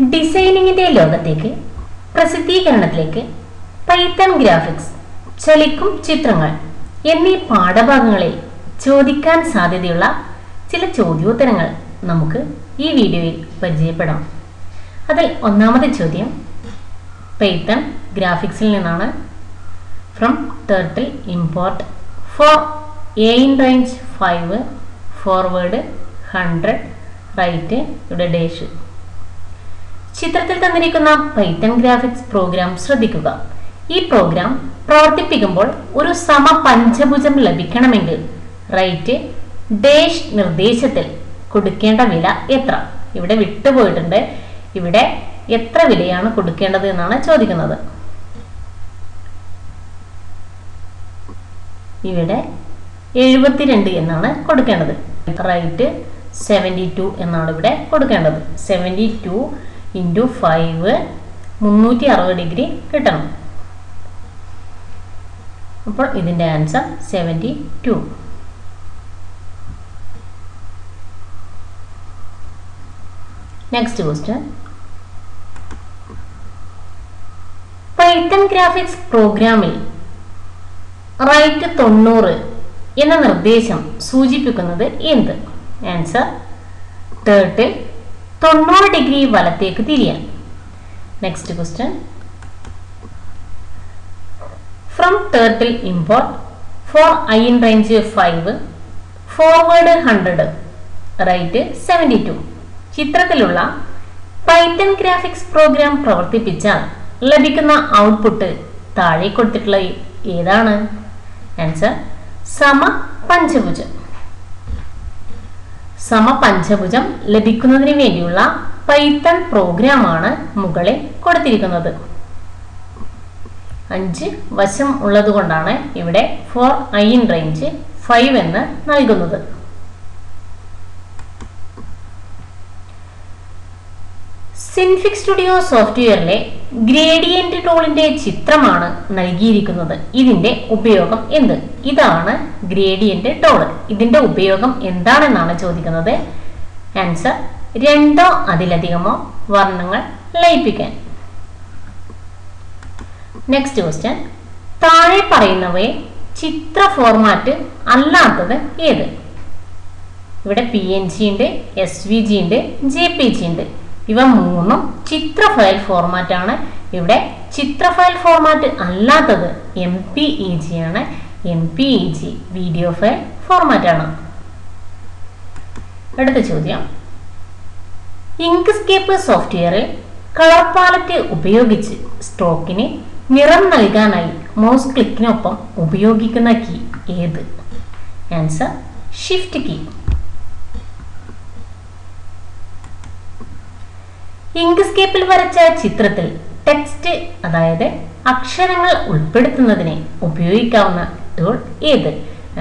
ഡിസൈനിങ്ങിന്റെ ലോകത്തേക്ക് പ്രസിദ്ധീകരണത്തിലേക്ക് Python graphics ചലിക്കും ചിത്രങ്ങൾ എന്നീ പാഠഭാഗങ്ങളിൽ ചോദിക്കാൻ സാധ്യതയുള്ള ചില ചോദ്യോത്തരങ്ങൾ നമുക്ക് ഈ വീഡിയോയിൽ പരിചയപ്പെടാം. അതിൽ ഒന്നാമത്തെ ചോദ്യം പൈത്തൺ ഗ്രാഫിക്സിൽ നിന്നാണ് from turtle import for a range five forward hundred right ഇവിടെ ഡേഷ് ചിത്രത്തിൽ തന്നിരിക്കുന്ന പൈത്തൺ ഗ്രാഫിക്സ് പ്രോഗ്രാം ശ്രദ്ധിക്കുക. ഈ പ്രോഗ്രാം പ്രവർത്തിപ്പിക്കുമ്പോൾ ഒരു സമ പഞ്ചഭുജം ലഭിക്കണമെങ്കിൽ റൈറ്റ് ഡേഷ് നിർദ്ദേശത്തിൽ കൊടുക്കേണ്ട വില എത്ര? ഇവിടെ വിട്ടുപോയിട്ടുണ്ട്. ഇവിടെ എത്ര വിലയാണ് കൊടുക്കേണ്ടത് എന്നാണ് ചോദിക്കുന്നത്. ഇവിടെ എഴുപത്തിരണ്ട് എന്നാണ് കൊടുക്കേണ്ടത്. റൈറ്റ് സെവന്റി ടു എന്നാണ് ഇവിടെ കൊടുക്കേണ്ടത്. സെവന്റി ടു ഇന്റു ഫൈവ് മുന്നൂറ്റി അറുപത് ഡിഗ്രി കിട്ടണം. അപ്പോൾ ഇതിന്റെ answer seventy two next question Python graphics പ്രോഗ്രാമിൽ റൈറ്റ് തൊണ്ണൂറ് എന്ന നിർദ്ദേശം സൂചിപ്പിക്കുന്നത് എന്ത്? ആൻസർ തേർട്ടിൽ തൊണ്ണൂറ് ഡിഗ്രി വലത്തേക്ക് തിരിയാൻ. Next question from turtle import for I in range five forward hundred right seventy two ചിത്രത്തിലുള്ള Python graphics program പ്രവർത്തിപ്പിച്ചാൽ ലഭിക്കുന്ന ഔട്ട്പുട്ട് താഴെ കൊടുത്തിട്ടുള്ള ഏതാണ്? ആൻസർ സമ പഞ്ചഭുജം. സമ പഞ്ചഭുജം ലഭിക്കുന്നതിന് വേണ്ടിയുള്ള പൈത്തൺ പ്രോഗ്രാമാണ് മുകളിൽ കൊടുത്തിരിക്കുന്നത്. അഞ്ച് വശം ഉള്ളതുകൊണ്ടാണ് ഇവിടെ for I in range five എന്ന് നൽകുന്നത്. സിൻഫിക് സ്റ്റുഡിയോ സോഫ്റ്റ്വെയറിലെ ഗ്രേഡിയന്റ് ടൂളിന്റെ ചിത്രമാണ് നൽകിയിരിക്കുന്നത്. ഇതിന്റെ ഉപയോഗം എന്ത്? ഇതാണ് ഗ്രേഡിയന്റ് ടോൾ ഇതിന്റെ ഉപയോഗം എന്താണെന്നാണ് ചോദിക്കുന്നത്? ആൻസർ രണ്ടോ അതിലധികമോ വർണങ്ങൾ ലയിപ്പിക്കാൻ. നെക്സ്റ്റ് ക്വസ്റ്റ്യൻ താഴെ പറയുന്നവയെ ചിത്ര ഫോർമാറ്റ് അല്ലാത്തത് ഏത്? ഇവിടെ പി എൻ ജി ഉണ്ട് എസ് വി ജി ഉണ്ട് ജെ പി ജി ഉണ്ട്. ഇവ മൂന്നും ചിത്ര ഫയൽ ഫോർമാറ്റ് ആണ്. ഇവിടെ ചിത്ര ഫയൽ ഫോർമാറ്റ് അല്ലാത്തത് എം പി ഇ ജി ആണ്. M P E G video file format ആണ്. അടുത്ത ചോദ്യം. ഇങ്ക്സ്കേപ്പ് സോഫ്റ്റ്വെയറിൽ കളർ പാലറ്റ് ഉപയോഗിച്ച് സ്ട്രോക്കിന് നിറം നൽകാനായി മൗസ് ക്ലിക്കിനൊപ്പം ഉപയോഗിക്കുന്ന കീ ഏത്? ആൻസർ ഷിഫ്റ്റ് കീ ഇങ്ക്സ്കേപ്പിൽ വരച്ച ചിത്രത്തിൽ ടെക്സ്റ്റ് അതായത് അക്ഷരങ്ങൾ ഉൾപ്പെടുത്തുന്നതിന് ഉപയോഗിക്കാവുന്ന ടൂൾ ഏത്?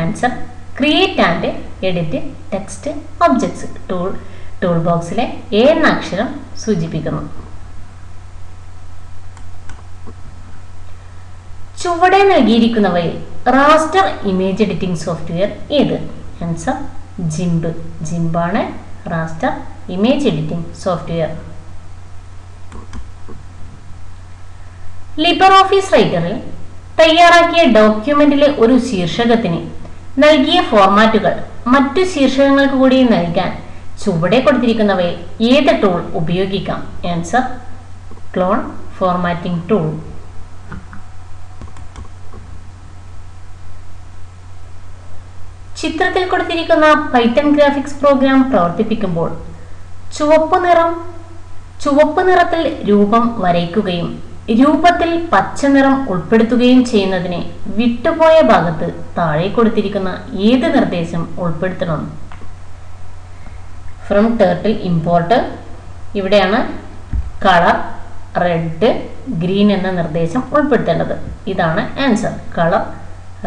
Answer create and edit text objects tool tool ബോക്സിലെ എ എന്ന അക്ഷരം സൂചിപ്പിക്കുന്നു. ചുവടെ നൽകിയിരിക്കുന്നവയിൽ റാസ്റ്റർ ഇമേജ് എഡിറ്റിംഗ് സോഫ്റ്റ്വെയർ ഏത്? Answer GIMP ജിംബാണ് raster image editing software LibreOffice റൈറ്ററിൽ തയ്യാറാക്കിയ ഡോക്യുമെന്റിലെ ഒരു ശീർഷകത്തിന് നൽകിയ ഫോർമാറ്റുകൾ മറ്റു ശീർഷകങ്ങൾക്ക് കൂടി നൽകാൻ ചുവടെ കൊടുത്തിരിക്കുന്നവയിൽ ഏത് ടൂൾ ഉപയോഗിക്കാം? ആൻസർ ക്ലോൺ ഫോർമാറ്റിംഗ് ടൂൾ ചിത്രത്തിൽ കൊടുത്തിരിക്കുന്ന പൈത്തൺ ഗ്രാഫിക്സ് പ്രോഗ്രാം പ്രവർത്തിപ്പിക്കുമ്പോൾ ചുവപ്പ് നിറം ചുവപ്പ് നിറത്തിൽ രൂപം വരയ്ക്കുകയും രൂപത്തിൽ പച്ച നിറം ഉൾപ്പെടുത്തുകയും ചെയ്യുന്നതിന് വിട്ടുപോയ ഭാഗത്ത് താഴെ കൊടുത്തിരിക്കുന്ന ഏത് നിർദ്ദേശം ഉൾപ്പെടുത്തണം? ഫ്രം ടേർട്ടിൽ ഇമ്പോർട്ട് ഇവിടെയാണ് കളർ റെഡ് ഗ്രീൻ എന്ന നിർദ്ദേശം ഉൾപ്പെടുത്തേണ്ടത്. ഇതാണ് answer colour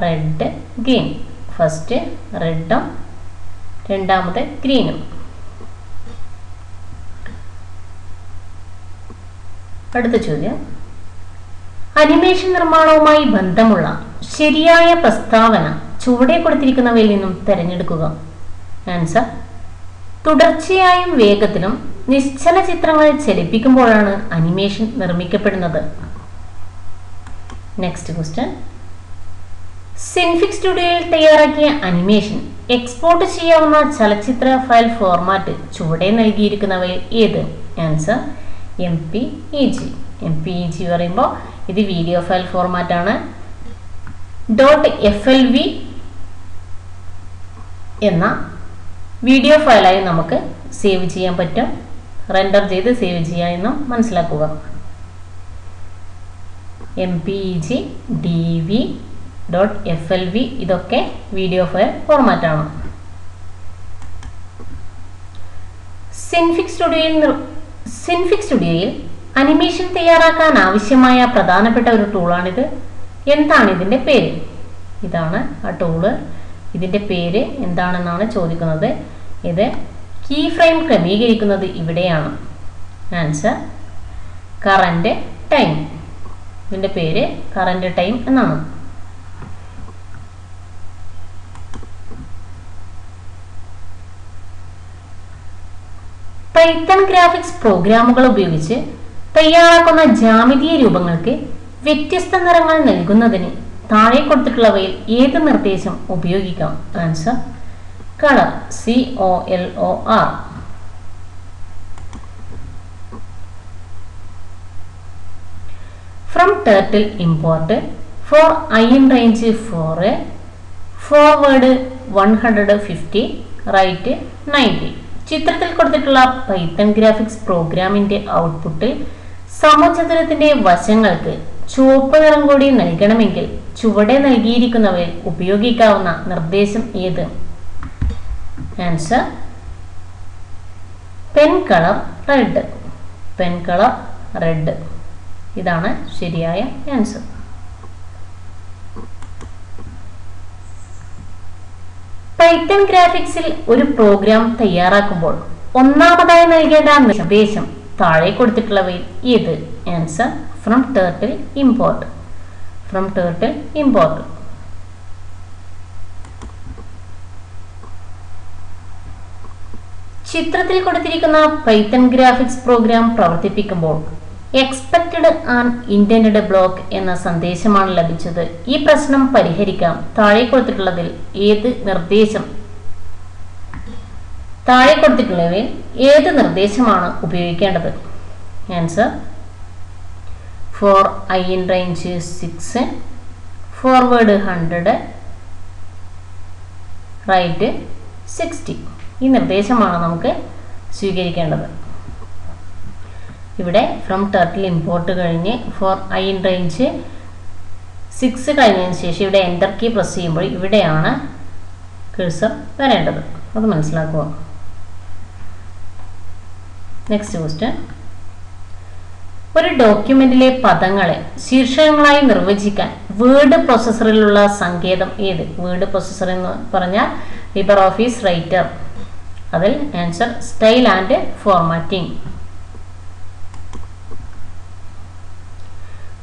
red green first റെഡും രണ്ടാമത്തെ ഗ്രീനും അടുത്ത ചോദ്യം. അനിമേഷൻ നിർമ്മാണവുമായി ബന്ധമുള്ള ശരിയായ പ്രസ്താവന ചുവടെ കൊടുത്തിരിക്കുന്നവയിൽ നിന്നും തിരഞ്ഞെടുക്കുക. ആൻസർ തുടർച്ചയായും വേഗത്തിലും നിശ്ചല ചിത്രങ്ങൾ ചലിപ്പിക്കുമ്പോഴാണ് അനിമേഷൻ നിർമ്മിക്കപ്പെടുന്നത്. നെക്സ്റ്റ് ക്വസ്റ്റ്യൻ സിൻഫിക് സ്റ്റുഡിയോയിൽ തയ്യാറാക്കിയ അനിമേഷൻ എക്സ്പോർട്ട് ചെയ്യാവുന്ന ചലച്ചിത്ര ഫയൽ ഫോർമാറ്റ് ചുവടെ നൽകിയിരിക്കുന്നവയിൽ ഏത്? Answer M P E G M P E G പറയുമ്പോൾ ഇത് വീഡിയോ ഫയൽ ഫോർമാറ്റ് ആണ്. ഡോട്ട് എഫ് എൽ വി എന്ന വീഡിയോ ഫയലായി നമുക്ക് സേവ് ചെയ്യാൻ പറ്റും. റെൻഡർ ചെയ്ത് സേവ് ചെയ്യാമെന്നും മനസ്സിലാക്കുക. M P G D V dot F L V ഇതൊക്കെ വീഡിയോ ഫയൽ ഫോർമാറ്റാണ് സിൻഫിക് സ്റ്റുഡിയോയിൽ സിൻഫിക് സ്റ്റുഡിയോയിൽ അനിമേഷൻ തയ്യാറാക്കാൻ ആവശ്യമായ പ്രധാനപ്പെട്ട ഒരു ടൂളാണിത്. എന്താണ് ഇതിന്റെ പേര്? ഇതാണ് ആ ടൂൾ. ഇതിന്റെ പേര് എന്താണെന്നാണ് ചോദിക്കുന്നത്. ഇത് കീ ഫ്രെയിം ക്രമീകരിക്കുന്നത് ഇവിടെയാണ്. Answer current time. ഇതിന്റെ പേര് കറന്റ് ടൈം എന്നാണ്. പൈത്തൺ ഗ്രാഫിക്സ് പ്രോഗ്രാമുകൾ ഉപയോഗിച്ച് തയ്യാറാക്കുന്ന ജാമിതീയ രൂപങ്ങൾക്ക് വ്യത്യസ്ത നിറങ്ങൾ നൽകുന്നതിന് താഴെ കൊടുത്തിട്ടുള്ളവയിൽ ഏത് നിർദ്ദേശം ഉപയോഗിക്കാം? Answer colour C O L O R from turtle import for I in range four forward one hundred fifty right ninety ചിത്രത്തിൽ കൊടുത്തിട്ടുള്ള പൈത്തൺ ഗ്രാഫിക്സ് പ്രോഗ്രാമിന്റെ ഔട്ട്പുട്ടിൽ സമചതുരത്തിന്റെ വശങ്ങൾക്ക് ചുവപ്പ് നിറം കൂടി നൽകണമെങ്കിൽ ചുവടെ നൽകിയിരിക്കുന്നവയിൽ ഉപയോഗിക്കാവുന്ന നിർദ്ദേശം ഏത്? Answer pen colour red pen colour red ഇതാണ് ശരിയായ ആൻസർ പൈത്തൺ ഗ്രാഫിക്സിൽ ഒരു പ്രോഗ്രാം തയ്യാറാക്കുമ്പോൾ ഒന്നാമതായി നൽകേണ്ട നിർദ്ദേശം താഴെ കൊടുത്തിട്ടുള്ളവയിൽ ഏത് answer from turtle import from turtle import ചിത്രത്തിൽ കൊടുത്തിരിക്കുന്ന പൈത്തൺ ഗ്രാഫിക്സ് പ്രോഗ്രാം പ്രവർത്തിപ്പിക്കുമ്പോൾ എക്സ്പെക്റ്റഡ് ആൻഡ് ഇന്റൻഡ് ബ്ലോക്ക് എന്ന സന്ദേശമാണ് ലഭിച്ചത്. ഈ പ്രശ്നം പരിഹരിക്കാം. താഴെ കൊടുത്തിട്ടുള്ളതിൽ ഏത് നിർദ്ദേശം താഴെ കൊടുത്തിട്ടുള്ളവയിൽ ഏത് നിർദ്ദേശമാണ് ഉപയോഗിക്കേണ്ടത്? Answer for I in range six forward hundred right sixty ഈ നിർദ്ദേശമാണ് നമുക്ക് സ്വീകരിക്കേണ്ടത്. ഇവിടെ ഫ്രം ടർട്ടിൽ ഇമ്പോർട്ട് കഴിഞ്ഞ് for I in range six കഴിഞ്ഞതിന് ശേഷം ഇവിടെ എന്റർ കീ പ്രസ് ചെയ്യുമ്പോൾ ഇവിടെയാണ് കേഴ്സർ വരേണ്ടത്. അത് മനസ്സിലാക്കുക. നെക്സ്റ്റ് ക്വസ്റ്റ്യൻ ഒരു ഡോക്യുമെന്റിലെ പദങ്ങളെ ശീർഷകങ്ങളായി നിർവചിക്കാൻ വേർഡ് പ്രോസസ്സറിലുള്ള സങ്കേതം ഏത്? വേർഡ് പ്രോസസ്സർ എന്ന് പറഞ്ഞാൽ ലിബർ ഓഫീസ് റൈറ്റർ അതിൽ ആൻസർ സ്റ്റൈൽ ആൻഡ് ഫോർമാറ്റിംഗ്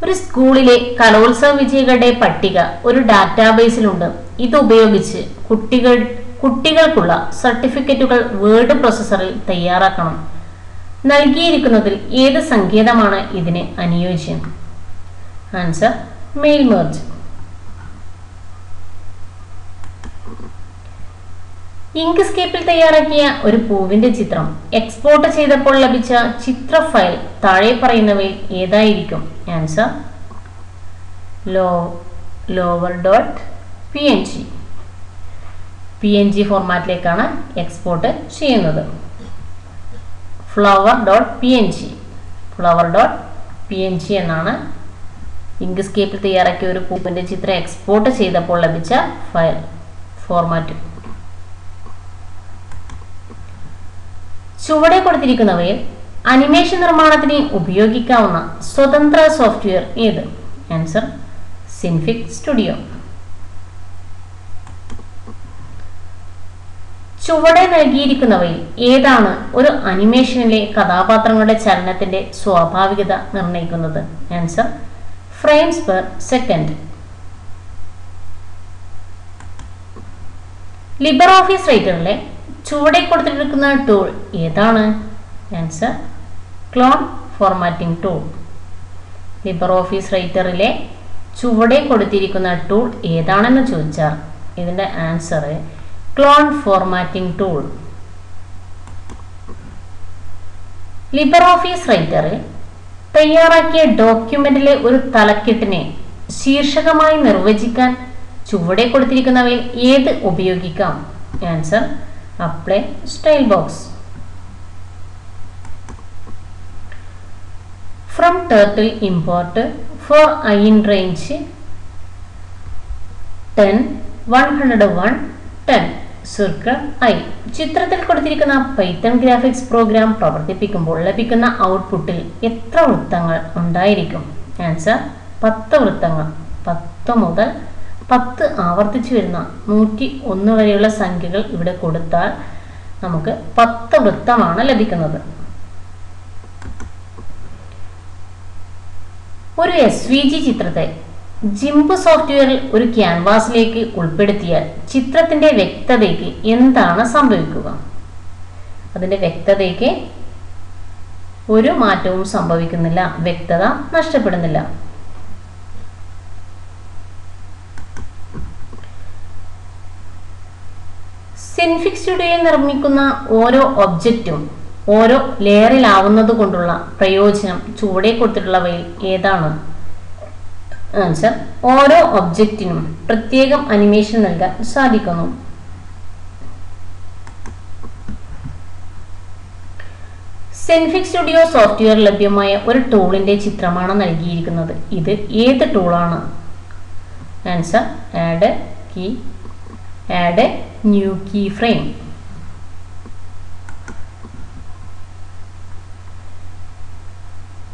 ഒരു സ്കൂളിലെ കലോത്സവ വിജയികളുടെ പട്ടിക ഒരു ഡാറ്റാബേസിലുണ്ട്. ഇത് ഉപയോഗിച്ച് കുട്ടികൾ കുട്ടികൾക്കുള്ള സർട്ടിഫിക്കറ്റുകൾ വേർഡ് പ്രോസസ്സറിൽ തയ്യാറാക്കണം. നൽകിയിരിക്കുന്നതിൽ ഏത് സങ്കേതമാണ് ഇതിന് അനുയോജ്യം? ആൻസർ മെയിൽ മെർജ് ഇങ്ക്സ്കേപ്പിൽ തയ്യാറാക്കിയ ഒരു പൂവിന്റെ ചിത്രം എക്സ്പോർട്ട് ചെയ്തപ്പോൾ ലഭിച്ച ചിത്ര ഫയൽ താഴെ പറയുന്നവയിൽ ഏതായിരിക്കും? Answer low lower dot P N G P N G ഫോർമാറ്റിലേക്കാണ് export ചെയ്യുന്നത്. Flower dot P N G flower dot P N G എന്നാണ് ഇങ്ക്സ്കേപ്പിൽ തയ്യാറാക്കിയ ഒരു പൂവിന്റെ ചിത്രം എക്സ്പോർട്ട് ചെയ്തപ്പോൾ ലഭിച്ച ഫയൽ ഫോർമാറ്റ് ചുവടെ കൊടുത്തിരിക്കുന്നവയിൽ അനിമേഷൻ നിർമ്മാണത്തിന് ഉപയോഗിക്കാവുന്ന സ്വതന്ത്ര സോഫ്റ്റ്വെയർ ഏത്? ആൻസർ സിൻഫിക് സ്റ്റുഡിയോ ചുവടെ നൽകിയിരിക്കുന്നവയിൽ ഏതാണ് ഒരു അനിമേഷനിലെ കഥാപാത്രങ്ങളുടെ ചലനത്തിന്റെ സ്വാഭാവികത നിർണയിക്കുന്നത്? Answer frames per second. LibreOffice റൈറ്ററിലെ ചുവടെ കൊടുത്തിരിക്കുന്ന ടൂൾ ഏതാണ്? Answer clone formatting tool LibreOffice റൈറ്ററിലെ ചുവടെ കൊടുത്തിരിക്കുന്ന ടൂൾ ഏതാണെന്ന് ചോദിച്ചാൽ ഇതിന്റെ answer formatting tool LibreOffice റൈറ്ററിൽ തയ്യാറാക്കിയ ഡോക്യുമെന്റിലെ ഒരു തലക്കെട്ടിനെ ശീർഷകമായി നിർവചിക്കാൻ ചുവടെ കൊടുത്തിരിക്കുന്നവയിൽ ഏത് ഉപയോഗിക്കാം? Answer apply style box from turtle import for i in range ten one hundred one ten circle i ചിത്രത്തിൽ കൊടുത്തിരിക്കുന്ന പൈത്തൺ ഗ്രാഫിക്സ് പ്രോഗ്രാം പ്രവർത്തിപ്പിക്കുമ്പോൾ ലഭിക്കുന്ന ഔട്ട്പുട്ടിൽ എത്ര വൃത്തങ്ങൾ ഉണ്ടായിരിക്കും? ആൻസർ പത്ത് വൃത്തങ്ങൾ. പത്ത് മുതൽ പത്ത് ആവർത്തിച്ചു വരുന്ന നൂറ്റി ഒന്ന് വരെയുള്ള സംഖ്യകൾ ഇവിടെ കൊടുത്താൽ നമുക്ക് പത്ത് വൃത്തമാണ് ലഭിക്കുന്നത്. ഒരു എസ് വി ജി ചിത്രത്തെ ജിംബ് സോഫ്റ്റ്വെയറിൽ ഒരു ക്യാൻവാസിലേക്ക് ഉൾപ്പെടുത്തിയാൽ ചിത്രത്തിന്റെ വ്യക്തതയ്ക്ക് എന്താണ് സംഭവിക്കുക? അതിന്റെ വ്യക്തതയ്ക്ക് ഒരു മാറ്റവും സംഭവിക്കുന്നില്ല. വ്യക്തത നഷ്ടപ്പെടുന്നില്ല. സിൻഫിക് സ്റ്റുഡിയോയിൽ നിർമ്മിക്കുന്ന ഓരോ ഒബ്ജക്റ്റും ഓരോ ലെയറിലാവുന്നത് കൊണ്ടുള്ള പ്രയോജനം ചുവടെ കൊടുത്തിട്ടുള്ളവയിൽ ഏതാണ്? ആൻസർ ഓരോ ഒബ്ജക്റ്റിനും പ്രത്യേകം അനിമേഷൻ നൽകാൻ സാധിക്കുന്നു. സെൻഫിക് സ്റ്റുഡിയോ സോഫ്റ്റ്വെയർ ലഭ്യമായ ഒരു ടൂളിന്റെ ചിത്രമാണ് നൽകിയിരിക്കുന്നത്. ഇത് ഏത് ടൂളാണ് answer add key add new key frame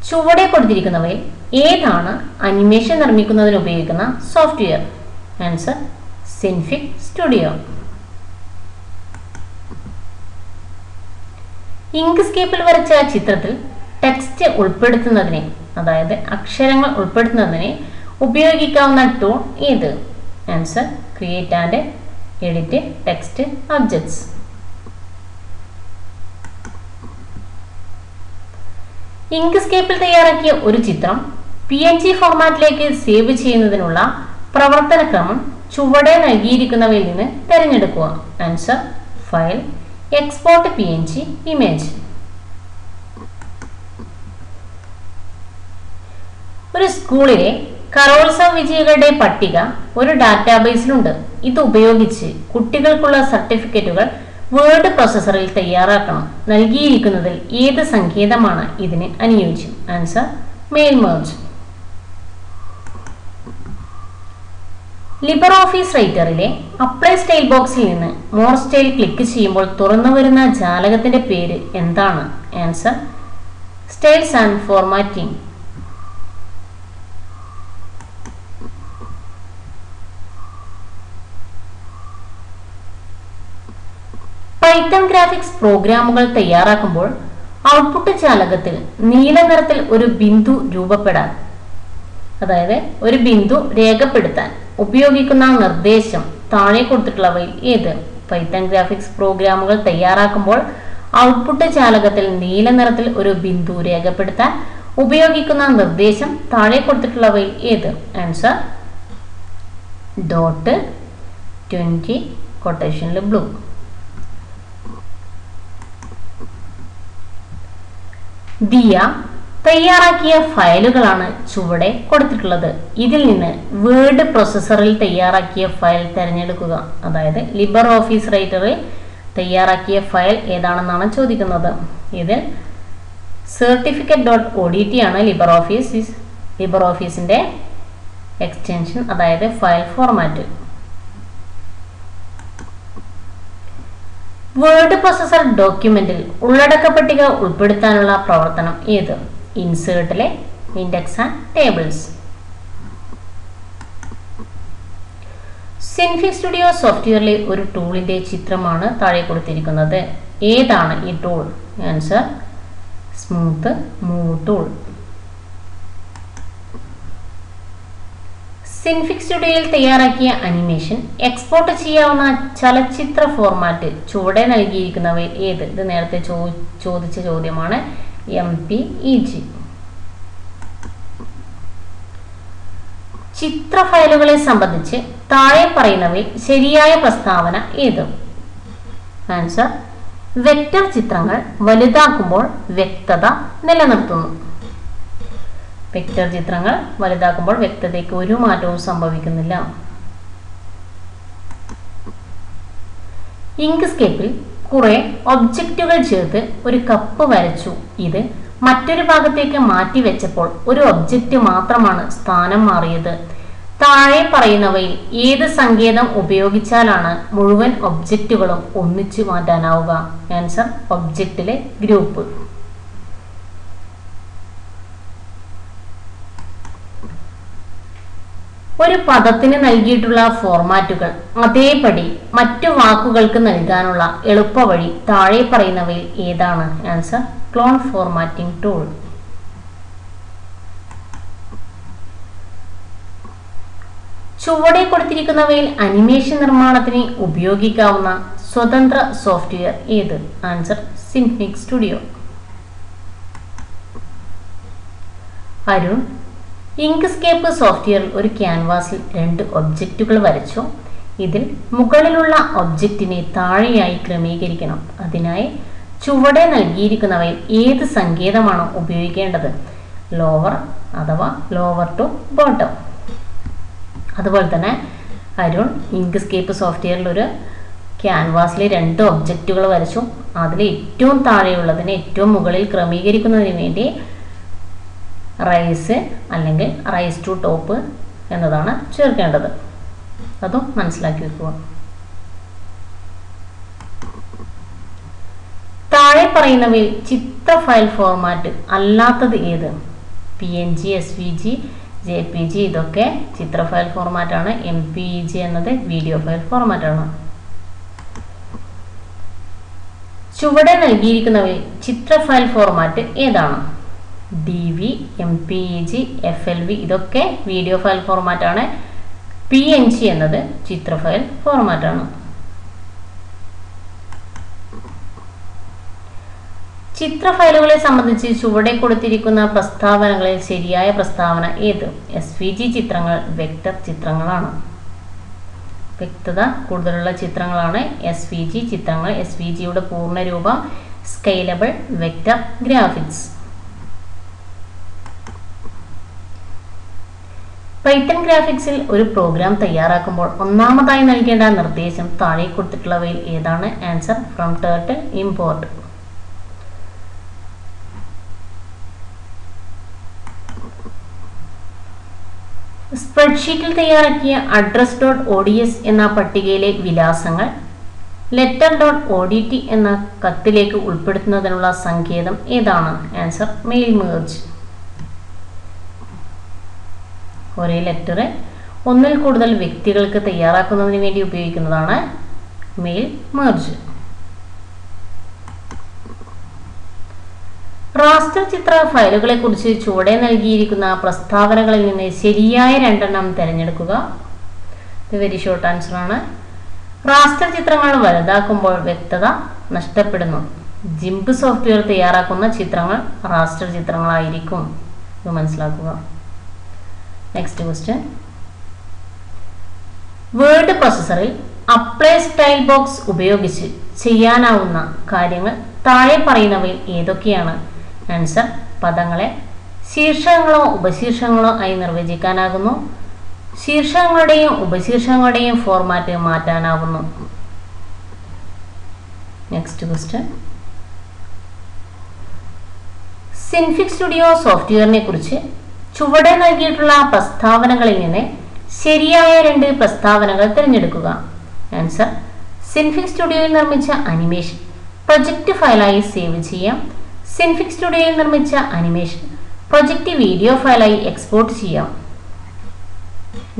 ചുവടെ കൊടുത്തിരിക്കുന്നവയിൽ ഏതാണ് അനിമേഷൻ നിർമ്മിക്കുന്നതിന് ഉപയോഗിക്കുന്ന സോഫ്റ്റ്വെയർ ആൻസർ സിൻഫിക് സ്റ്റുഡിയോ ഇങ്ക്സ്കേപ്പിൽ വരച്ച ചിത്രത്തിൽ ടെക്സ്റ്റ് ഉൾപ്പെടുത്തുന്നതിനെ അതായത് അക്ഷരങ്ങൾ ഉൾപ്പെടുത്തുന്നതിനെ ഉപയോഗിക്കാവുന്ന ടൂൾ ഏത്? Answer create and edit text objects ഇങ്ക്സ്കേപ്പിൽ തയ്യാറാക്കിയ ഒരു ചിത്രം പി എൻ ജി ഫോർമാറ്റിലേക്ക് സേവ് ചെയ്യുന്നതിനുള്ള പ്രവർത്തന ക്രമം ചുവടെ നൽകിയിരിക്കുന്നവയിൽ നിന്ന് തിരഞ്ഞെടുക്കുക. Answer file export P N G image ഒരു സ്കൂളിലെ കലോത്സവ വിജയികളുടെ പട്ടിക ഒരു ഡാറ്റാബേസിലുണ്ട്. ഇത് ഉപയോഗിച്ച് കുട്ടികൾക്കുള്ള സർട്ടിഫിക്കറ്റുകൾ വേർഡ് പ്രോസസ്സറിൽ തയ്യാറാക്കണം. നൽകിയിരിക്കുന്നതിൽ ഏത് സങ്കേതമാണ് ഇതിന് അനുയോജ്യം? Answer mail merge Libre Office റൈറ്ററിലെ അപ്ലൈ സ്റ്റൈൽ ബോക്സിൽ നിന്ന് മോർ സ്റ്റൈൽ ക്ലിക്ക് ചെയ്യുമ്പോൾ തുറന്നു വരുന്ന ജാലകത്തിന്റെ പേര് എന്താണ്? Answer styles and formatting Python graphics പ്രോഗ്രാമുകൾ തയ്യാറാക്കുമ്പോൾ ഔട്ട്പുട്ട് ചാലകത്തിൽ നീല നിറത്തിൽ ഒരു ബിന്ദു രൂപപ്പെടാൻ അതായത് ഒരു ബിന്ദു രേഖപ്പെടുത്താൻ ഉപയോഗിക്കുന്ന നിർദ്ദേശം താഴെ കൊടുത്തിട്ടുള്ളവയിൽ ഏത്? പൈത്തൺ ഗ്രാഫിക്സ് പ്രോഗ്രാമുകൾ തയ്യാറാക്കുമ്പോൾ ഔട്ട്പുട്ട് ചാലകത്തിൽ നീല നിറത്തിൽ ഒരു ബിന്ദു രേഖപ്പെടുത്താൻ ഉപയോഗിക്കുന്ന നിർദ്ദേശം താഴെ കൊടുത്തിട്ടുള്ളവയിൽ ഏത്? ആൻസർ ഡോട്ട് ട്വന്റി കൊട്ടേഷനിൽ ബ്ലൂ ദിയ തയ്യാറാക്കിയ ഫയലുകളാണ് ചുവടെ കൊടുത്തിട്ടുള്ളത്. ഇതിൽ നിന്ന് വേർഡ് പ്രോസസ്സറിൽ തയ്യാറാക്കിയ ഫയൽ തിരഞ്ഞെടുക്കുക. അതായത് ലിബർ ഓഫീസ് റൈറ്ററിൽ തയ്യാറാക്കിയ ഫയൽ ഏതാണെന്നാണ് ചോദിക്കുന്നത്. ഇതിൽ certificate dot O D T ആണ് ലിബർ ഓഫീസ് ലിബർ ഓഫീസിന്റെ എക്സ്റ്റൻഷൻ അതായത് ഫയൽ ഫോർമാറ്റ് വേർഡ് പ്രോസസർ ഡോക്യുമെന്റിൽ ഉള്ളടക്ക പട്ടിക ഉൾപ്പെടുത്താനുള്ള പ്രവർത്തനം ഏത്? ഇൻസേർട്ടിലെ index and tables Synfig Studio സോഫ്റ്റ്വെയറിലെ ഒരു ടൂളിന്റെ ചിത്രമാണ് താഴെ കൊടുത്തിരിക്കുന്നത്. ഏതാണ് ഈ tool answer smooth move tool Synfig സ്റ്റുഡിയോയിൽ തയ്യാറാക്കിയ അനിമേഷൻ എക്സ്പോർട്ട് ചെയ്യാവുന്ന ചലച്ചിത്ര ഫോർമാറ്റ് ചുവടെ നൽകിയിരിക്കുന്നവയിൽ ഏത്? ഇത് നേരത്തെ ചോ ചോദിച്ച ചോദ്യമാണ് എം പി ഇ ജി ചിത്ര ഫയലുകളെ സംബന്ധിച്ച് താഴെ പറയുന്നവയിൽ ശരിയായ പ്രസ്താവന ഏത്? ആൻസർ വെക്റ്റർ ചിത്രങ്ങൾ വലുതാക്കുമ്പോൾ വ്യക്തത നിലനിർത്തുന്നു. വെക്റ്റർ ചിത്രങ്ങൾ വലുതാക്കുമ്പോൾ വ്യക്തതയ്ക്ക് ഒരു മാറ്റവും സംഭവിക്കുന്നില്ല. ഇങ്ക്സ്കേപ്പിൽ കുറെ ഒബ്ജക്റ്റുകൾ ചേർത്ത് ഒരു കപ്പ് വരച്ചു. ഇത് മറ്റൊരു ഭാഗത്തേക്ക് മാറ്റി വെച്ചപ്പോൾ ഒരു ഒബ്ജക്റ്റ് മാത്രമാണ് സ്ഥാനം മാറിയത്. താഴെ പറയുന്നവയിൽ ഏത് സങ്കേതം ഉപയോഗിച്ചാലാണ് മുഴുവൻ ഒബ്ജക്റ്റുകളും ഒന്നിച്ചു മാറ്റാനാവുക? ആൻസർ ഒബ്ജക്റ്റിലെ ഗ്രൂപ്പ് ഒരു പദത്തിന് നൽകിയിട്ടുള്ള ഫോർമാറ്റുകൾ അതേപടി മറ്റു വാക്കുകൾക്ക് നൽകാനുള്ള എളുപ്പവഴി താഴെ പറയുന്നവയിൽ ഏതാണ്? ആൻസർ ക്ലോൺ ഫോർമാറ്റിംഗ് ടൂൾ ചുവടെ കൊടുത്തിരിക്കുന്നവയിൽ അനിമേഷൻ നിർമ്മാണത്തിന് ഉപയോഗിക്കാവുന്ന സ്വതന്ത്ര സോഫ്റ്റ്വെയർ ഏത്? ആൻസർ സിൻഫിക് സ്റ്റുഡിയോ അരുൺ ഇങ്ക്സ്കേപ്പ് സോഫ്റ്റ്വെയറിൽ ഒരു ക്യാൻവാസിൽ രണ്ട് ഒബ്ജക്റ്റുകൾ വരച്ചു. ഇതിൽ മുകളിലുള്ള ഒബ്ജക്റ്റിനെ താഴെയായി ക്രമീകരിക്കണം. അതിനായി ചുവടെ നൽകിയിരിക്കുന്നവയിൽ ഏത് സങ്കേതമാണോ ഉപയോഗിക്കേണ്ടത്? ലോവർ അഥവാ ലോവർ ടു ബോട്ടം അതുപോലെ തന്നെ അരുൺ ഇങ്ക്സ്കേപ്പ് സോഫ്റ്റ്വെയറിൽ ഒരു ക്യാൻവാസിലെ രണ്ട് ഒബ്ജക്റ്റുകൾ വരച്ചു. അതിൽ ഏറ്റവും താഴെയുള്ളതിനെ ഏറ്റവും മുകളിൽ ക്രമീകരിക്കുന്നതിന് വേണ്ടി റൈസ് അല്ലെങ്കിൽ റൈസ് ടു ടോപ്പ് എന്നതാണ് ചേർക്കേണ്ടത്. അതും മനസ്സിലാക്കി വെക്കുക. താഴെ പറയുന്നവയിൽ ചിത്ര ഫയൽ ഫോർമാറ്റ് അല്ലാത്തത് ഏത്? P N G S V G J P G ഇതൊക്കെ ചിത്ര ഫയൽ ഫോർമാറ്റാണ് എം പി ജി എന്നത് വീഡിയോ ഫയൽ ഫോർമാറ്റാണ് ചുവടെ നൽകിയിരിക്കുന്നവയിൽ ചിത്ര ഫയൽ ഫോർമാറ്റ് ഏതാണ്? D V M P E G F L V ഇതൊക്കെ വീഡിയോ ഫയൽ ഫോർമാറ്റാണ് പി എൻ ജി എന്നത് ചിത്ര ഫയൽ ഫോർമാറ്റാണ് ചിത്ര ഫയലുകളെ സംബന്ധിച്ച് ചുവടെ കൊടുത്തിരിക്കുന്ന പ്രസ്താവനകളിൽ ശരിയായ പ്രസ്താവന ഏത്? എസ് വി ജി ചിത്രങ്ങൾ വെക്റ്റർ ചിത്രങ്ങളാണ്. വ്യക്തത കൂടുതലുള്ള ചിത്രങ്ങളാണ് എസ് വി ജി ചിത്രങ്ങൾ എസ് വി ജിയുടെ പൂർണരൂപം സ്കെയിലബിൾ വെക്ടർ ഗ്രാഫിക്സ് പൈത്തൺ ഗ്രാഫിക്സിൽ ഒരു പ്രോഗ്രാം തയ്യാറാക്കുമ്പോൾ ഒന്നാമതായി നൽകേണ്ട നിർദ്ദേശം താഴെ കൊടുത്തിട്ടുള്ളവയിൽ ഏതാണ്? ആൻസർ ഫ്രം ടേർട്ടിൽ ഇമ്പോർട്ട് സ്പ്രെഡ്ഷീറ്റിൽ തയ്യാറാക്കിയ address dot O D S എന്ന പട്ടികയിലെ വിലാസങ്ങൾ letter dot O D T എന്ന കത്തിലേക്ക് ഉൾപ്പെടുത്തുന്നതിനുള്ള സങ്കേതം ഏതാണ്? ആൻസർ മെയിൽ മേർജ് ഒരേ ലെറ്റർ ഒന്നിൽ കൂടുതൽ വ്യക്തികൾക്ക് തയ്യാറാക്കുന്നതിന് വേണ്ടി ഉപയോഗിക്കുന്നതാണ് മെയിൽ മെർജ് റാസ്റ്റർ ചിത്ര ഫയലുകളെ കുറിച്ച് ചുവടെ നൽകിയിരിക്കുന്ന പ്രസ്താവനകളിൽ നിന്ന് ശരിയായ രണ്ടെണ്ണം തിരഞ്ഞെടുക്കുക. ഇത് വെരി ഷോർട്ട് ആൻസർ ആണ്. റാസ്റ്റർ ചിത്രങ്ങൾ വലുതാക്കുമ്പോൾ വ്യക്തത നഷ്ടപ്പെടുന്നു. ജിംബ് സോഫ്റ്റ്വെയർ തയ്യാറാക്കുന്ന ചിത്രങ്ങൾ റാസ്റ്റർ ചിത്രങ്ങളായിരിക്കും. ഇത് മനസ്സിലാക്കുക. നെക്സ്റ്റ് ക്വസ്റ്റ്യൻ വേർഡ് പ്രോസസറിൽ അപ്ലൈ സ്റ്റൈൽ ബോക്സ് ഉപയോഗിച്ച് ചെയ്യാനാവുന്ന കാര്യങ്ങൾ താഴെ പറയുന്നവയിൽ ഏതൊക്കെയാണ്? ആൻസർ പദങ്ങളെ ശീർഷകങ്ങളോ ഉപശീർഷങ്ങളോ ആയി നിർവചിക്കാനാകുന്നു. ശീർഷകങ്ങളുടെയും ഉപശീർഷകങ്ങളുടെയും ഫോർമാറ്റ് മാറ്റാനാവുന്നു. നെക്സ്റ്റ് ക്വസ്റ്റ്യൻ സിൻഫിക് സ്റ്റുഡിയോ സോഫ്റ്റ്വെയറിനെ കുറിച്ച് ചുവടെ നൽകിയിട്ടുള്ള പ്രസ്താവനകളിൽ നിന്ന് ശരിയായ രണ്ട് പ്രസ്താവനകൾ തിരഞ്ഞെടുക്കുക. ആൻസർ സിൻഫിക് സ്റ്റുഡിയോയിൽ നിർമ്മിച്ച അനിമേഷൻ പ്രൊജക്റ്റ് ഫയലായി സേവ് ചെയ്യാം. സിൻഫിക് സ്റ്റുഡിയോയിൽ നിർമ്മിച്ച അനിമേഷൻ പ്രൊജക്റ്റ് വീഡിയോ ഫയലായി എക്സ്പോർട്ട് ചെയ്യാം.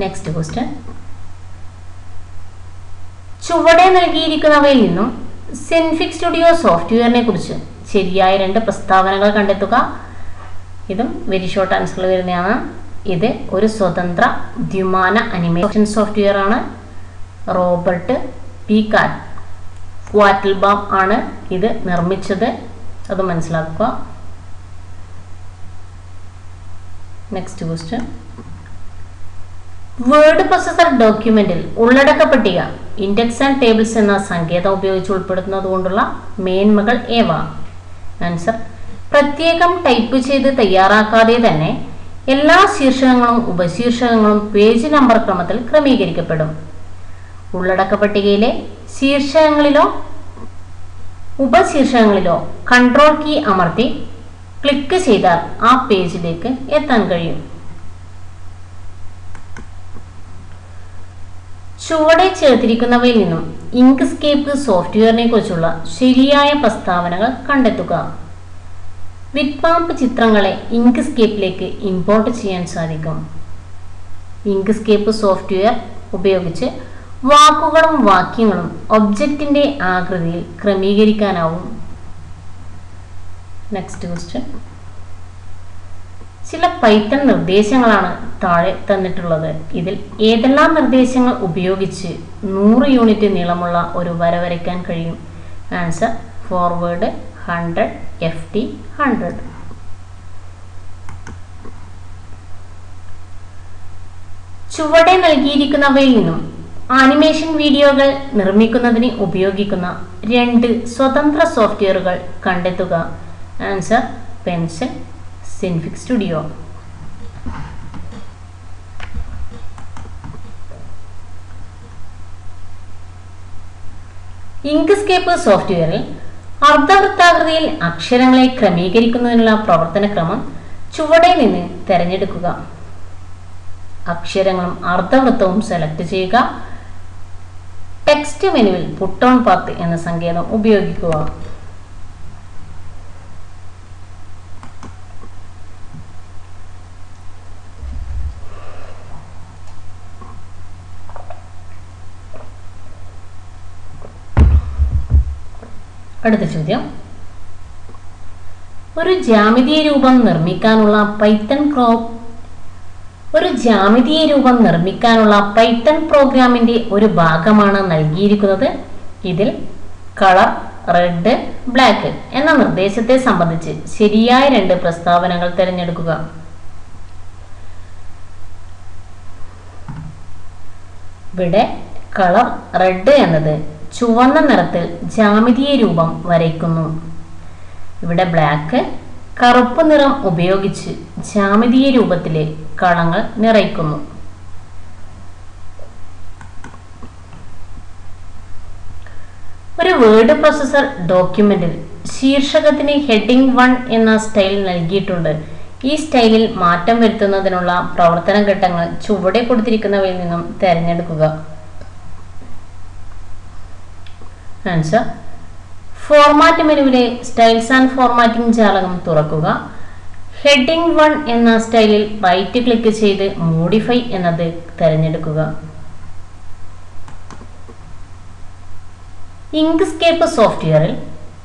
നെക്സ്റ്റ് ക്വസ്റ്റ്യൻ ചുവടെ നൽകിയിരിക്കുന്നവയിൽ നിന്നും സിൻഫിക് സ്റ്റുഡിയോ സോഫ്റ്റ്വെയറിനെ കുറിച്ച് ശരിയായ രണ്ട് പ്രസ്താവനകൾ കണ്ടെത്തുക. ഇതും വെരി ഷോർട്ട് ആൻസർ വരുന്നതാണ്. ഇത് ഒരു സ്വതന്ത്ര ദ്വിമാന അനിമേഷൻ സോഫ്റ്റ്വെയർ ആണ്. റോബർട്ട് പി കാറ്റ് ക്വാറ്റിൽബാം ആണ് ഇത് നിർമ്മിച്ചത്. അത് മനസ്സിലാക്കുക. നെക്സ്റ്റ് ക്വസ്റ്റ്യൻ വേർഡ് പ്രൊസസർ ഡോക്യുമെന്റിൽ ഉള്ളടക്ക പട്ടിക ഇൻഡെക്സ് ആൻഡ് ടേബിൾസ് എന്ന സങ്കേതം ഉപയോഗിച്ച് ഉൾപ്പെടുത്തുന്നത് കൊണ്ടുള്ള മേന്മകൾ ഏവ? ആൻസർ പ്രത്യേകം ടൈപ്പ് ചെയ്ത് തയ്യാറാക്കാതെ തന്നെ എല്ലാ ശീർഷകങ്ങളും ഉപശീർഷകങ്ങളും പേജ് നമ്പർ ക്രമത്തിൽ ക്രമീകരിക്കപ്പെടും. ഉള്ളടക്ക പട്ടികയിലെ ശീർഷകങ്ങളിലോ ഉപശീർഷകങ്ങളിലോ കൺട്രോൾ കീ അമർത്തി ക്ലിക്ക് ചെയ്താൽ ആ പേജിലേക്ക് എത്താൻ കഴിയും. ചുവടെ ചേർത്തിരിക്കുന്നവയിൽ നിന്നും ഇങ്ക്സ്കേപ്പ് സോഫ്റ്റ്വെയറിനെ കുറിച്ചുള്ള ശരിയായ പ്രസ്താവനകൾ കണ്ടെത്തുക. വിറ്റ്മാപ്പ് ചിത്രങ്ങളെ ഇങ്ക്സ്കേപ്പിലേക്ക് ഇമ്പോർട്ട് ചെയ്യാൻ സാധിക്കും. ഇങ്ക്സ്കേപ്പ് സോഫ്റ്റ്വെയർ ഉപയോഗിച്ച് വാക്കുകളും വാക്യങ്ങളും ഒബ്ജക്റ്റിന്റെ ആകൃതിയിൽ ക്രമീകരിക്കാനാവും. നെക്സ്റ്റ് ക്വസ്റ്റ്യൻ ചില പൈത്തൺ നിർദ്ദേശങ്ങളാണ് താഴെ തന്നിട്ടുള്ളത്. ഇതിൽ ഏതെല്ലാം നിർദ്ദേശങ്ങൾ ഉപയോഗിച്ച് നൂറ് യൂണിറ്റ് നീളമുള്ള ഒരു വര വരയ്ക്കാൻ കഴിയും? Answer forward hundred F T hundred ചുവടെ നൽകിയിരിക്കുന്നവയിൽ നിന്നും ആനിമേഷൻ വീഡിയോകൾ നിർമ്മിക്കുന്നതിന് ഉപയോഗിക്കുന്ന രണ്ട് സ്വതന്ത്ര സോഫ്റ്റ്വെയറുകൾ കണ്ടെത്തുക. Answer pencil Synfig Studio Inkscape സോഫ്റ്റ്വെയറിൽ അർദ്ധവൃത്താകൃതിയിൽ അക്ഷരങ്ങളെ ക്രമീകരിക്കുന്നതിനുള്ള പ്രവർത്തന ക്രമം ചുവടെ നിന്ന് തിരഞ്ഞെടുക്കുക. അക്ഷരങ്ങളും അർദ്ധവൃത്തവും സെലക്ട് ചെയ്യുക. ടെക്സ്റ്റ് മെനുവിൽ പുട്ടോൺ പാത്ത് എന്ന സങ്കേതം ഉപയോഗിക്കുക. അടുത്ത ചോദ്യം. ഒരു ജ്യാമിതീയ രൂപം നിർമ്മിക്കാനുള്ള പൈത്തൺ ക്രോ ഒരു ജ്യാമിതീയ രൂപം നിർമ്മിക്കാനുള്ള പൈത്തൺ പ്രോഗ്രാമിന്റെ ഒരു ഭാഗമാണ് നൽകിയിരിക്കുന്നത്. ഇതിൽ കളർ റെഡ് ബ്ലാക്ക് എന്ന നിർദ്ദേശത്തെ സംബന്ധിച്ച് ശരിയായ രണ്ട് പ്രസ്താവനകൾ തിരഞ്ഞെടുക്കുക. ഇവിടെ കളർ റെഡ് എന്നത് ചുവന്ന നിറത്തിൽ ജാമിതീയ രൂപം വരയ്ക്കുന്നു. ഇവിടെ ബ്ലാക്ക് കറുപ്പ് നിറം ഉപയോഗിച്ച് ജാമിതീയ രൂപത്തിലെ കളങ്ങൾ നിറയ്ക്കുന്നു. ഒരു വേർഡ് പ്രോസസർ ഡോക്യുമെന്റിൽ ശീർഷകത്തിന് ഹെഡിംഗ് വൺ എന്ന സ്റ്റൈൽ നൽകിയിട്ടുണ്ട്. ഈ സ്റ്റൈലിൽ മാറ്റം വരുത്തുന്നതിനുള്ള പ്രവർത്തന ഘട്ടങ്ങൾ ചുവടെ കൊടുത്തിരിക്കുന്നവയിൽ നിന്നും തിരഞ്ഞെടുക്കുക. ആൻസർ ഫോർമാറ്റ് മെനുവിലെ സ്റ്റൈൽസ് ആൻഡ് ഫോർമാറ്റിംഗ് ജാലകം തുറക്കുക. ഹെഡിംഗ് വൺ എന്ന സ്റ്റൈലിൽ റൈറ്റ് ക്ലിക്ക് ചെയ്ത് മോഡിഫൈ എന്നത് തിരഞ്ഞെടുക്കുക. ഇങ്ക്സ്കേപ്പ് സോഫ്റ്റ്വെയറിൽ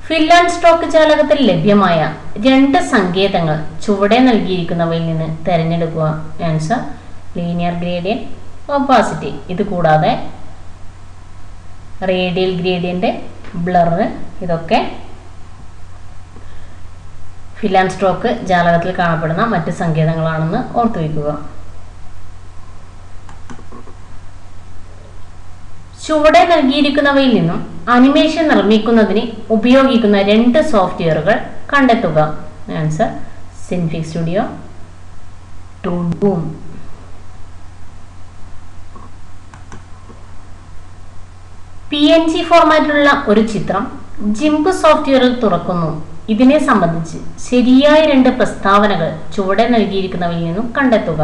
ഫിൽ ആൻഡ് സ്ട്രോക്ക് ജാലകത്തിൽ ലഭ്യമായ രണ്ട് സങ്കേതങ്ങൾ ചുവടെ നൽകിയിരിക്കുന്നവയിൽ നിന്ന് തിരഞ്ഞെടുക്കുക. ആൻസർ ലീനിയർ ഗ്രേഡിയൻ ഓപ്പാസിറ്റി ഇത് കൂടാതെ റേഡിയൽ ഗ്രേഡിയന്റ് ബ്ലറ് ഇതൊക്കെ ഫിൽ സ്ട്രോക്ക് ജാലകത്തിൽ കാണപ്പെടുന്ന മറ്റ് സങ്കേതങ്ങളാണെന്ന് ഓർത്തു വയ്ക്കുക ചുവടെ നൽകിയിരിക്കുന്നവയിൽ നിന്നും അനിമേഷൻ നിർമ്മിക്കുന്നതിന് ഉപയോഗിക്കുന്ന രണ്ട് സോഫ്റ്റ്വെയറുകൾ കണ്ടെത്തുക. Answer Synfig Studio Toon Boom P N G ഫോർമാറ്റിലുള്ള ഒരു ചിത്രം ജിംബ് സോഫ്റ്റ്വെയറിൽ തുറക്കുന്നു. ഇതിനെ സംബന്ധിച്ച് ശരിയായ രണ്ട് പ്രസ്താവനകൾ ചുവടെ നൽകിയിരിക്കുന്നവയിൽ നിന്നും കണ്ടെത്തുക.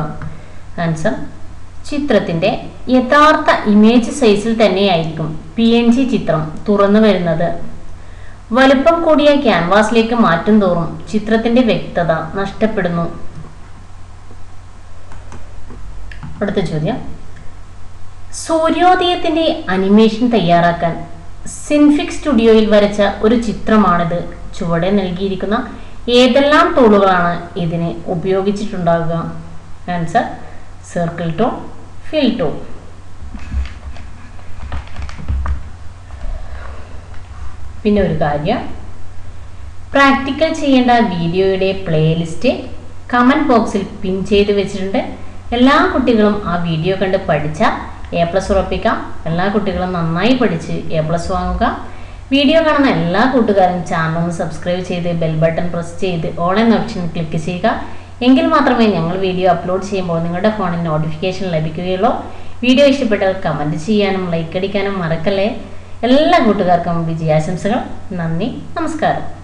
ആൻസർ ചിത്രത്തിന്റെ യഥാർത്ഥ ഇമേജ് സൈസിൽ തന്നെയായിരിക്കും പി എൻ ജി ചിത്രം തുറന്നു വരുന്നത്. വലുപ്പം കൂടിയ ക്യാൻവാസിലേക്ക് മാറ്റും തോറും ചിത്രത്തിന്റെ വ്യക്തത നഷ്ടപ്പെടുന്നു. അടുത്ത ചോദ്യം സൂര്യോദയത്തിന്റെ അനിമേഷൻ തയ്യാറാക്കാൻ സിൻഫിക് സ്റ്റുഡിയോയിൽ വരച്ച ഒരു ചിത്രമാണിത്. ചുവടെ നൽകിയിരിക്കുന്ന ഏതെല്ലാം ടൂളുകളാണ് ഇതിന് ഉപയോഗിച്ചിട്ടുണ്ടാകുക answer circle tool fill tool പിന്നെ ഒരു കാര്യം. പ്രാക്ടിക്കൽ ചെയ്യേണ്ട വീഡിയോയുടെ പ്ലേലിസ്റ്റ് കമന്റ് ബോക്സിൽ പിൻ ചെയ്ത് വെച്ചിട്ടുണ്ട്. എല്ലാ കുട്ടികളും ആ വീഡിയോ കണ്ട് പഠിച്ചാൽ എ പ്ലസ് ഉറപ്പിക്കാം. എല്ലാ കുട്ടികളും നന്നായി പഠിച്ച് എ പ്ലസ് വാങ്ങുക. വീഡിയോ കാണുന്ന എല്ലാ കൂട്ടുകാരും ചാനൽ ഒന്ന് സബ്സ്ക്രൈബ് ചെയ്ത് ബെൽ ബട്ടൺ പ്രസ് ചെയ്ത് ഓൾ എന്ന ഓപ്ഷൻ ക്ലിക്ക് ചെയ്യുക. എങ്കിൽ മാത്രമേ ഞങ്ങൾ വീഡിയോ അപ്ലോഡ് ചെയ്യുമ്പോൾ നിങ്ങളുടെ ഫോണിൽ നോട്ടിഫിക്കേഷൻ ലഭിക്കുകയുള്ളൂ. വീഡിയോ ഇഷ്ടപ്പെട്ടാൽ കമന്റ് ചെയ്യാനും ലൈക്ക് അടിക്കാനും മറക്കല്ലേ? എല്ലാ കൂട്ടുകാർക്കും വിജയാശംസകൾ. നന്ദി നമസ്കാരം.